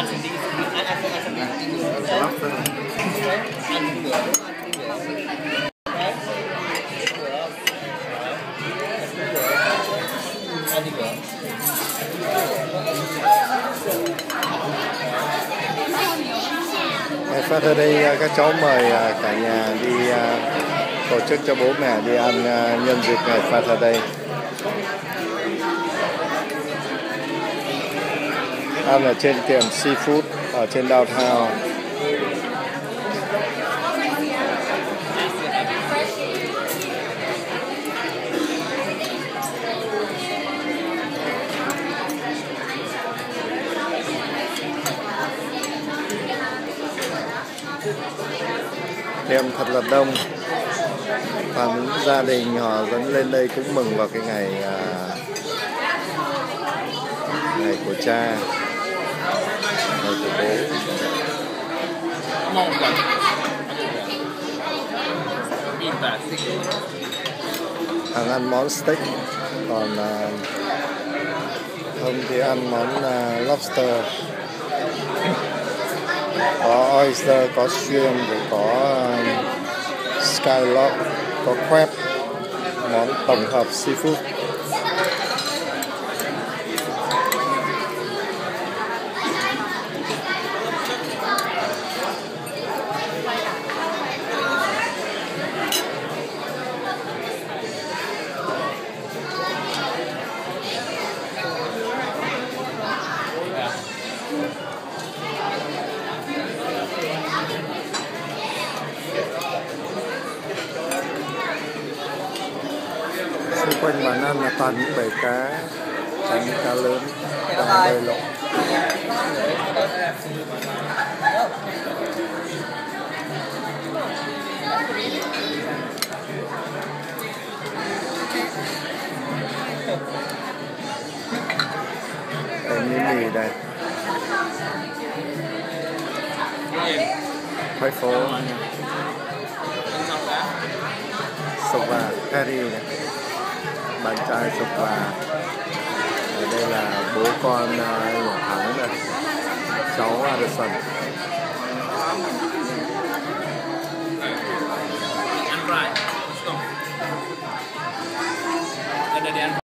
ăn sendiri ăn ăn ăn ăn ăn Ngày Saturday à, các cháu mời cả nhà đi tổ chức cho bố mẹ đi ăn nhân dịp ngày Saturday. Ăn ở trên tiệm seafood ở trên downtown. Tiệm thật là đông và những gia đình họ dẫn lên đây cũng mừng vào cái ngày à, ngày của cha ngày của bố mau gần biên hàng ăn món steak còn à, uh, hôm thì ăn món uh, lobster. Có oyster có shrimp rồi có uh, scallop có crab món tổng hợp seafood. Quanh bàn ăn là toàn những bể cá tránh cá lớn đang bơi lội đây miếng mì đây khoai phố sộc và curry này bạn trai sộc và ở đây là bố con ờ, uh, nhỏ thắng này cháu Anderson ăn right let's go